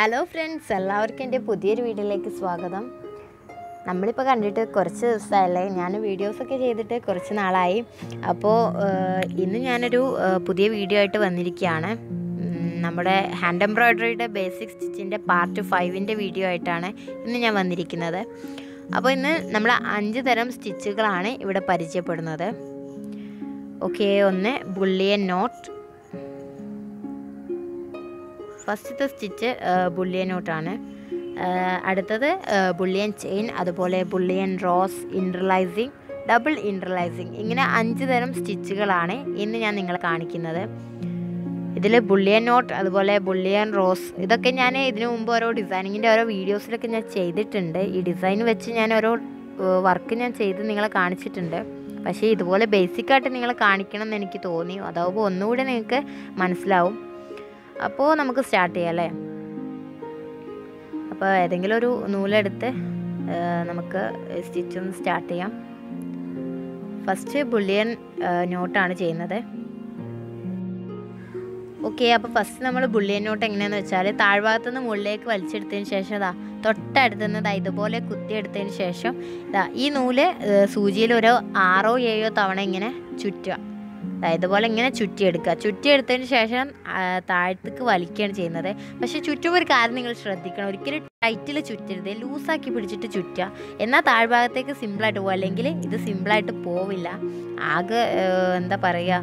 Hello friends എല്ലാവർക്കും എന്റെ പുതിയൊരു വീഡിയോയിലേക്ക് സ്വാഗതം. നമ്മളിപ്പോൾ കണ്ടിട്ട് കുറച്ച് ദിവസമായല്ലേ? ഞാൻ വീഡിയോസൊക്കെ ചെയ്തിട്ട് കുറച്ച് നാളായി. അപ്പോൾ ഇന്ന് ഞാനൊരു പുതിയ വീഡിയോ ആയിട്ട് വന്നിരിക്കുകയാണ്. നമ്മുടെ ഹാൻഡ് എംബ്രോയ്ഡറിയുടെ ബേസിക് സ്റ്റിച്ചിന്റെ പാർട്ട് ഫൈവിന്റെ വീഡിയോ ആയിട്ടാണ് ഇന്ന് ഞാൻ വന്നിരിക്കുന്നത്. അപ്പോൾ ഇന്ന് നമ്മൾ അഞ്ച് തരം സ്റ്റിച്ചുകളാണ് ഇവിടെ പരിചയപ്പെടുന്നത്. ഓക്കെ ഒന്ന് ബുള്ളിയൻ നോട്ട് ഫസ്റ്റത്തെ സ്റ്റിച്ച് ബുള്ളിയൻ നോട്ടാണ് അടുത്തത് ബുള്ളിയൻ ചെയിൻ അതുപോലെ bullion rose interlacing double interlacing ഇങ്ങനെ അഞ്ച് തരം സ്റ്റിച്ചുകളാണ് ഇന്ന് ഞാൻ നിങ്ങളെ കാണിക്കുന്നത്. ഇതിൽ ബുള്ളിയൻ നോട്ട് അതുപോലെ ബുള്ളിയൻ റോസ് ഇതൊക്കെ ഞാൻ ഇതിനു മുമ്പ് ഓരോ ഡിസൈനിങ്ങിന്റെ ഓരോ വീഡിയോസിലൊക്കെ ഞാൻ ചെയ്തിട്ടുണ്ട്. ഈ ഡിസൈൻ വെച്ച് ഞാൻ ഓരോ വർക്ക് ഞാൻ ചെയ്ത് നിങ്ങളെ കാണിച്ചിട്ടുണ്ട്. പക്ഷേ ഇതുപോലെ ബേസിക്കായിട്ട് നിങ്ങളെ കാണിക്കണം എന്ന് എനിക്ക് തോന്നി. അതാവുമ്പോൾ ഒന്നുകൂടി നിങ്ങൾക്ക് മനസ്സിലാവും. അപ്പോൾ നമുക്ക് സ്റ്റാർട്ട് ചെയ്യാം അല്ലേ? അപ്പോൾ ഏതെങ്കിലും ഒരു നൂലെടുത്ത് നമുക്ക് സ്റ്റിച്ച് സ്റ്റാർട്ട് ചെയ്യാം. ഫസ്റ്റ് ബുള്ളിയൻ നോട്ടാണ് ചെയ്യുന്നത്. ഓക്കെ അപ്പോൾ ഫസ്റ്റ് നമ്മൾ ബുള്ളിയൻ നോട്ട് എങ്ങനെയാണെന്ന് വെച്ചാൽ താഴ്ഭാഗത്തു നിന്ന് മുകളിലേക്ക് വലിച്ചെടുത്തതിന് ശേഷം ഇതാ തൊട്ടടുത്തുനിന്ന് ഇതാ ഇതുപോലെ കുത്തിയെടുത്തതിന് ശേഷം ഇതാ ഈ നൂൽ സൂചിയിൽ ഒരു ആറോ ഏഴോ തവണ ഇങ്ങനെ ചുറ്റുക. ഇതുപോലെ ഇങ്ങനെ ചുറ്റിയെടുക്കുക. ചുറ്റിയെടുത്തതിന് ശേഷം താഴത്തേക്ക് വലിക്കുകയാണ് ചെയ്യുന്നത്. പക്ഷേ ചുറ്റും ഒരു കാര്യം നിങ്ങൾ ശ്രദ്ധിക്കണം. ഒരിക്കലും ടൈറ്റിൽ ചുറ്റരുത്. ലൂസാക്കി പിടിച്ചിട്ട് ചുറ്റുക. എന്നാൽ താഴ്ഭാഗത്തേക്ക് സിമ്പിളായിട്ട് പോകും അല്ലെങ്കിൽ ഇത് സിമ്പിളായിട്ട് പോവില്ല. ആകെ എന്താ പറയുക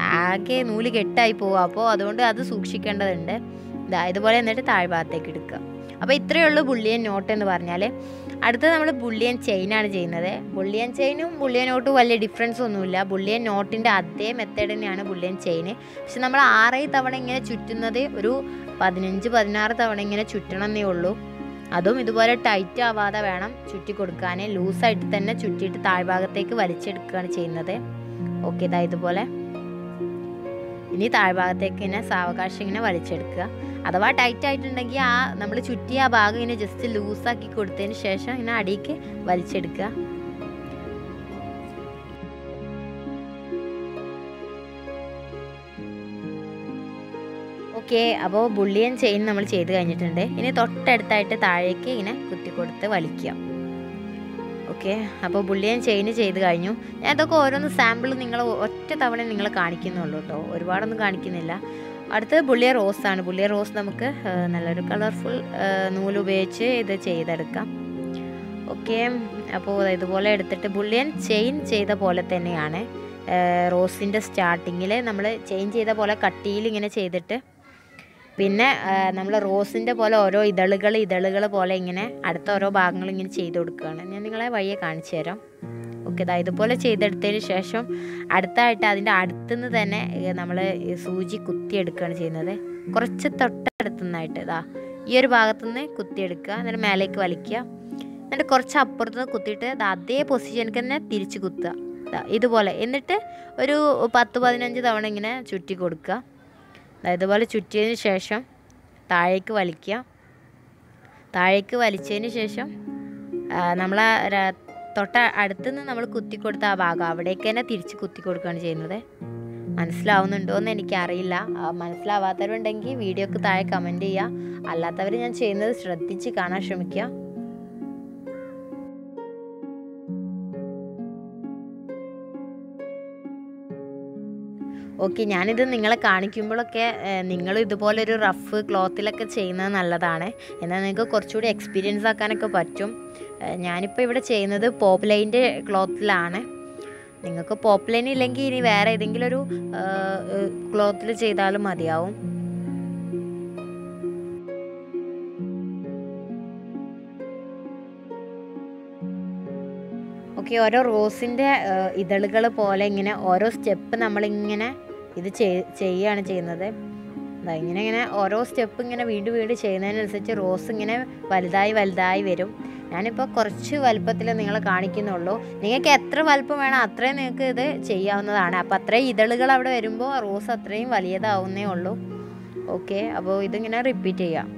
ആകെ നൂൽ കെട്ടായി പോകുക അപ്പോൾ അതുകൊണ്ട് അത് സൂക്ഷിക്കേണ്ടതുണ്ട്. ഇതാ ഇതുപോലെ എന്നിട്ട് താഴ്ഭാഗത്തേക്ക് എടുക്കുക. അപ്പോൾ ഇത്രയേ ഉള്ളൂ ബുള്ളിയൻ നോട്ട് എന്ന് പറഞ്ഞാൽ അടുത്തത് നമ്മൾ ബുള്ളിയൻ ചെയിനാണ് ചെയ്യുന്നത്. ബുള്ളിയൻ ചെയിനും ബുള്ളിയൻ നോട്ടും വലിയ ഡിഫറൻസ് ഒന്നുമില്ല. ബുള്ളിയൻ നോട്ടിന്റെ അതേ മെത്തേഡ് തന്നെയാണ് ബുള്ളിയൻ ചെയിന് പക്ഷെ നമ്മൾ ആറേ തവണ ഇങ്ങനെ ചുറ്റുന്നത് ഒരു പതിനഞ്ച് പതിനാറ് തവണ ഇങ്ങനെ ചുറ്റണം എന്നേ ഉള്ളൂ. അതും ഇതുപോലെ ടൈറ്റ് ആവാതെ വേണം ചുറ്റി കൊടുക്കാൻ ലൂസായിട്ട് തന്നെ ചുറ്റിയിട്ട് താഴ്ഭാഗത്തേക്ക് വലിച്ചെടുക്കുകയാണ് ചെയ്യുന്നത്. ഓക്കെ ഇതാ ഇതുപോലെ. ഇനി താഴ്ഭാഗത്തേക്ക് ഇങ്ങനെ സാവകാശം ഇങ്ങനെ വലിച്ചെടുക്കുക. അഥവാ ടൈറ്റ് ആയിട്ടുണ്ടെങ്കിൽ ആ നമ്മൾ ചുറ്റിയ ആ ഭാഗം ഇങ്ങനെ ജസ്റ്റ് ലൂസാക്കി കൊടുത്തതിന് ശേഷം ഇങ്ങനെ അടിക്ക് വലിച്ചെടുക്കുക. ഓക്കെ അപ്പോൾ ബുള്ളിയൻ ചെയിൻ നമ്മൾ ചെയ്ത് കഴിഞ്ഞിട്ടുണ്ട്. ഇനി തൊട്ടടുത്തായിട്ട് താഴേക്ക് ഇങ്ങനെ കുത്തി കൊടുത്ത് വലിക്കുക. ഓക്കെ അപ്പോൾ ബുള്ളിയൻ ചെയിൻ ചെയ്ത് കഴിഞ്ഞു. ഞാൻ ഇതൊക്കെ ഓരോന്ന് സാമ്പിൾ നിങ്ങൾ ഒറ്റ തവണ നിങ്ങൾ കാണിക്കുന്നുള്ളൂ കേട്ടോ ഒരുപാടൊന്നും കാണിക്കുന്നില്ല. അടുത്തത് ബുള്ളിയ ആണ് ബുള്ളിയ റോസ് നമുക്ക് നല്ലൊരു കളർഫുൾ നൂലുപയോഗിച്ച് ഇത് ചെയ്തെടുക്കാം. ഓക്കെ. അപ്പോൾ ഇതുപോലെ എടുത്തിട്ട് ബുള്ളിയൻ ചെയിൻ ചെയ്ത പോലെ തന്നെയാണ്. റോസിന്റെ സ്റ്റാർട്ടിങ്ങിൽ നമ്മൾ ചെയിൻ ചെയ്ത പോലെ കട്ടിയിൽ ഇങ്ങനെ ചെയ്തിട്ട് പിന്നെ നമ്മൾ റോസിന്റെ പോലെ ഓരോ ഇതളുകൾ ഇതളുകൾ പോലെ ഇങ്ങനെ അടുത്ത ഓരോ ഭാഗങ്ങൾ ഇങ്ങനെ ചെയ്ത് കൊടുക്കുകയാണ്. ഞാൻ നിങ്ങളെ വഴിയെ കാണിച്ചു തരാം. ഓക്കെ ഇതാ ഇതുപോലെ ചെയ്തെടുത്തതിന് ശേഷം അടുത്തായിട്ട് അതിന്റെ അടുത്തുനിന്ന് തന്നെ നമ്മൾ സൂചി കുത്തിയെടുക്കുകയാണ് ചെയ്യുന്നത്. കുറച്ച് തൊട്ടടുത്തുനിന്നായിട്ട് ഇതാ ഈ ഒരു ഭാഗത്തുനിന്ന് കുത്തിയെടുക്കുക എന്നിട്ട് മേലേക്ക് വലിക്കുക. എന്നിട്ട് കുറച്ച് അപ്പുറത്തുനിന്ന് കുത്തിയിട്ട് അതേ പൊസിഷനിക്ക് തന്നെ തിരിച്ച് കുത്തുക. ഇതുപോലെ. എന്നിട്ട് ഒരു പത്ത് പതിനഞ്ച് തവണ ഇങ്ങനെ ചുറ്റി കൊടുക്കുക. ഇതുപോലെ ചുറ്റിയതിന് ശേഷം താഴേക്ക് വലിക്കുക. താഴേക്ക് വലിച്ചതിന് ശേഷം നമ്മൾ തൊട്ട അടുത്തുനിന്ന് നമ്മൾ കുത്തി കൊടുത്ത ആ ഭാഗം അവിടേക്ക് തന്നെ തിരിച്ച് കുത്തി കൊടുക്കുകയാണ് ചെയ്യുന്നത്. മനസ്സിലാവുന്നുണ്ടോ എന്ന് എനിക്കറിയില്ല മനസ്സിലാവാത്തവരുണ്ടെങ്കിൽ വീഡിയോക്ക് താഴെ കമന്റ് ചെയ്യുക. അല്ലാത്തവർ ഞാൻ ചെയ്യുന്നത് ശ്രദ്ധിച്ച് കാണാൻ ശ്രമിക്കുക. ഓക്കെ ഞാനിത് നിങ്ങളെ കാണിക്കുമ്പോഴൊക്കെ നിങ്ങൾ ഇതുപോലൊരു റഫ് ക്ലോത്തിലൊക്കെ ചെയ്യുന്നത് നല്ലതാണ്. എന്നാൽ നിങ്ങൾക്ക് കുറച്ചുകൂടി എക്സ്പീരിയൻസ് ആക്കാനൊക്കെ പറ്റും. ഞാനിപ്പോൾ ഇവിടെ ചെയ്യുന്നത് പോപ്പ്ലൈന്റെ ക്ലോത്തിലാണ് നിങ്ങൾക്ക് പോപ്പ്ലൈൻ ഇല്ലെങ്കിൽ ഇനി വേറെ ഏതെങ്കിലും ഒരു ക്ലോത്തിൽ ചെയ്താലും മതിയാവും. ഓക്കെ ഓരോ റോസിന്റെ ഇതളുകൾ പോലെ ഇങ്ങനെ ഓരോ സ്റ്റെപ്പ് നമ്മളിങ്ങനെ ഇത് ചെയ്- ചെയ്യുകയാണ് ചെയ്യുന്നത്. ഇങ്ങനെ ഇങ്ങനെ ഓരോ സ്റ്റെപ്പ് ഇങ്ങനെ വീണ്ടും വീണ്ടും ചെയ്യുന്നതിനനുസരിച്ച് റോസ് ഇങ്ങനെ വലുതായി വലുതായി വരും. ഞാനിപ്പോൾ കുറച്ച് വലുപ്പത്തിൽ നിങ്ങളെ കാണിക്കുന്നുള്ളൂ. നിങ്ങൾക്ക് എത്ര വലുപ്പം വേണം അത്രയും നിങ്ങൾക്ക് ഇത് ചെയ്യാവുന്നതാണ്. അപ്പോൾ അത്രയും ഇതളുകൾ അവിടെ വരുമ്പോൾ റോസ് അത്രയും വലിയതാവുന്നേ ഉള്ളൂ. ഓക്കെ അപ്പോൾ ഇതിങ്ങനെ റിപ്പീറ്റ് ചെയ്യാം.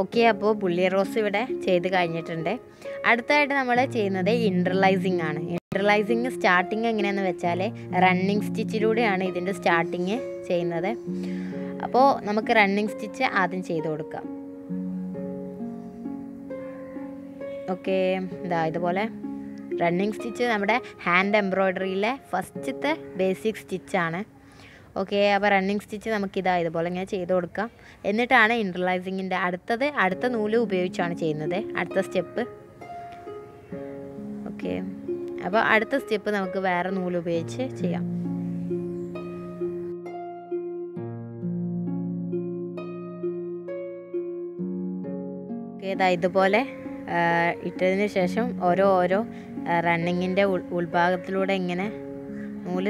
ഓക്കെ അപ്പോൾ പുള്ളി റോസ് ഇവിടെ ചെയ്ത് കഴിഞ്ഞിട്ടുണ്ട്. അടുത്തതായിട്ട് നമ്മൾ ചെയ്യുന്നത് ഇന്റർലൈസിങ് ആണ്. ഇന്റർലൈസിങ് സ്റ്റാർട്ടിങ് എങ്ങനെയാണെന്ന് വെച്ചാൽ റണ്ണിങ് സ്റ്റിച്ചിലൂടെയാണ് ഇതിന്റെ സ്റ്റാർട്ടിങ് ചെയ്യുന്നത്. അപ്പോൾ നമുക്ക് റണ്ണിങ് സ്റ്റിച്ച് ആദ്യം ചെയ്ത് കൊടുക്കാം. ഓക്കെ ഇതാ ഇതുപോലെ. റണ്ണിങ് സ്റ്റിച്ച് നമ്മുടെ ഹാൻഡ് എംബ്രോയ്ഡറിയിലെ ഫസ്റ്റത്തെ ബേസിക് സ്റ്റിച്ചാണ് ഓക്കെ അപ്പോൾ റണ്ണിങ് സ്റ്റിച്ച് നമുക്കിതാ ഇതുപോലെ ഇങ്ങനെ ചെയ്ത് കൊടുക്കാം. എന്നിട്ടാണ് ഇന്റർലൈസിങ്ങിന്റെ അടുത്തത് അടുത്ത നൂൽ ഉപയോഗിച്ചാണ് ചെയ്യുന്നത്. അടുത്ത സ്റ്റെപ്പ് ഓക്കെ അപ്പോൾ അടുത്ത സ്റ്റെപ്പ് നമുക്ക് വേറെ നൂൽ ഉപയോഗിച്ച് ചെയ്യാം. ഇതാ ഇതുപോലെ ഇട്ടതിന് ശേഷം ഓരോ ഓരോ റണ്ണിങ്ങിന്റെ ഉൾഭാഗത്തിലൂടെ ഇങ്ങനെ നൂൽ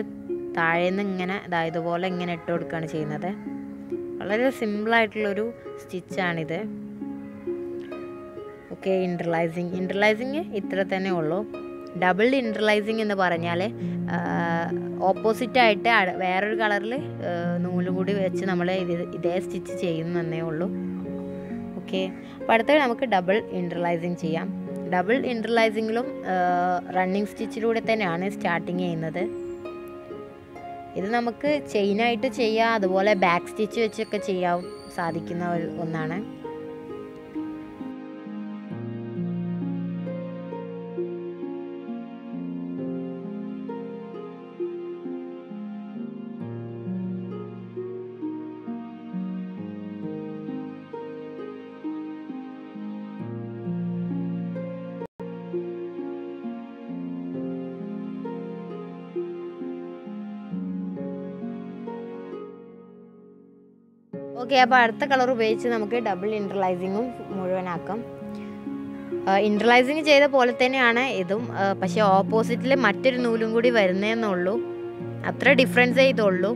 താഴേന്ന് ഇങ്ങനെ അതായത് ഇതുപോലെ ഇങ്ങനെ ഇട്ട് കൊടുക്കുകയാണ് ചെയ്യുന്നത്. വളരെ സിമ്പിളായിട്ടുള്ളൊരു സ്റ്റിച്ചാണിത് ഓക്കെ ഇന്റർലൈസിങ് ഇന്റർലൈസിങ് ഇത്ര തന്നെ ഉള്ളൂ. ഡബിൾ ഇന്റർലൈസിങ് എന്ന് പറഞ്ഞാൽ ഓപ്പോസിറ്റായിട്ട് വേറൊരു കളറിൽ നൂൽ കൂടി വെച്ച് നമ്മൾ ഇത് ഇതേ സ്റ്റിച്ച് ചെയ്യുന്നതന്നേ ഉള്ളൂ. ഓക്കെ അപ്പോൾ അടുത്തത് നമുക്ക് ഡബിൾ ഇന്റർലൈസിങ് ചെയ്യാം. ഡബിൾ ഇന്റർലൈസിങ്ങിലും റണ്ണിങ് സ്റ്റിച്ചിലൂടെ തന്നെയാണ് സ്റ്റാർട്ടിങ് ചെയ്യുന്നത്. ഇത് നമുക്ക് ചെയിനായിട്ട് ചെയ്യാം. അതുപോലെ ബാക്ക് സ്റ്റിച്ച് വെച്ചൊക്കെ ചെയ്യാൻ സാധിക്കുന്ന ഒരു ഒന്നാണ്. ഓക്കെ അപ്പോൾ അടുത്ത കളർ ഉപയോഗിച്ച് നമുക്ക് ഡബിൾ ഇന്റർലൈസിങ്ങും മുഴുവനാക്കാം. ഇന്റർലൈസിങ് ചെയ്ത പോലെ തന്നെയാണ് ഇതും. പക്ഷേ ഓപ്പോസിറ്റിൽ മറ്റൊരു നൂലും കൂടി വരുന്നതെന്നുള്ളൂ അത്ര ഡിഫറൻസേ ഇതുള്ളൂ.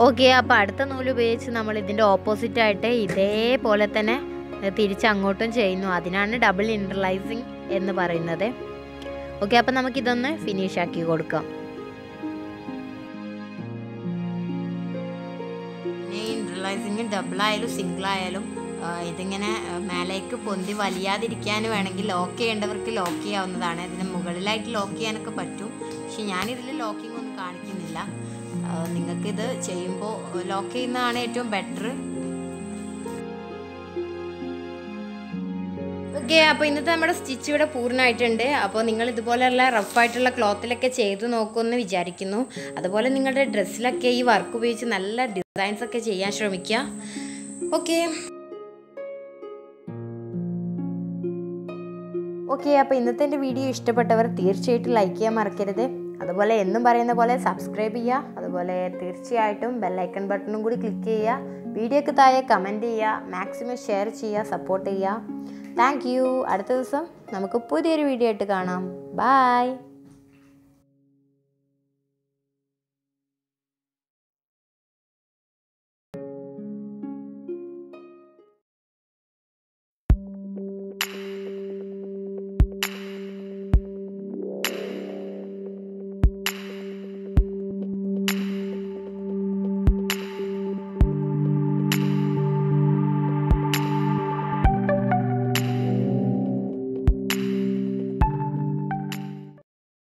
ഓക്കെ അപ്പോൾ അടുത്ത നൂൽ ഉപയോഗിച്ച് നമ്മൾ ഇതിന്റെ ഓപ്പോസിറ്റായിട്ട് ഇതേപോലെ തന്നെ തിരിച്ച് അങ്ങോട്ടും ചെയ്യുന്നു. അതിനാണ് ഡബിൾ ഇന്റർലൈസിങ് എന്ന് പറയുന്നത്. ഓക്കെ അപ്പോൾ നമുക്കിതൊന്ന് ഫിനിഷ് ആക്കി കൊടുക്കാം. ഇന്റർലൈസിങ് സിംഗിൾ ആയാലും ഇതിങ്ങനെ മേലേക്ക് പൊന്തി വലിയാതിരിക്കാൻ വേണമെങ്കിൽ ലോക്ക് ചെയ്യേണ്ടവർക്ക് ലോക്ക് ചെയ്യാവുന്നതാണ്. ഇതിന് മുകളിലായിട്ട് ലോക്ക് ചെയ്യാനൊക്കെ പറ്റും. പക്ഷെ ഞാനിതിൽ ലോക്കിംഗ് ഒന്നും കാണിക്കുന്നില്ല. നിങ്ങൾക്കിത് ചെയ്യുമ്പോൾ ലോക്ക് ചെയ്യുന്നതാണ് ഏറ്റവും ബെറ്റർ ഓക്കെ അപ്പോൾ ഇന്നത്തെ നമ്മുടെ സ്റ്റിച്ച് ഇവിടെ പൂർണമായിട്ടുണ്ട്. അപ്പോൾ നിങ്ങൾ ഇതുപോലെയുള്ള റഫായിട്ടുള്ള ക്ലോത്തിലൊക്കെ ചെയ്ത് നോക്കുമെന്ന് വിചാരിക്കുന്നു. അതുപോലെ നിങ്ങളുടെ ഡ്രസ്സിലൊക്കെ ഈ വർക്ക് ഉപയോഗിച്ച് നല്ല ഡിസൈൻസ് ഒക്കെ ചെയ്യാൻ ശ്രമിക്കുക. ഓക്കെ ഓക്കെ അപ്പോൾ ഇന്നത്തെ എന്റെ വീഡിയോ ഇഷ്ടപ്പെട്ടവർ തീർച്ചയായിട്ടും ലൈക്ക് ചെയ്യാൻ മറക്കരുത്. അതുപോലെ എന്നും പറയുന്ന പോലെ സബ്സ്ക്രൈബ് ചെയ്യുക. അതുപോലെ തീർച്ചയായിട്ടും ബെല്ലൈക്കൺ ബട്ടണും കൂടി ക്ലിക്ക് ചെയ്യുക. വീഡിയോക്ക് താഴെ കമന്റ് ചെയ്യുക. മാക്സിമം ഷെയർ ചെയ്യുക സപ്പോർട്ട് ചെയ്യുക. താങ്ക് യു അടുത്ത ദിവസം നമുക്ക് പുതിയൊരു വീഡിയോ ആയിട്ട് കാണാം. ബായ്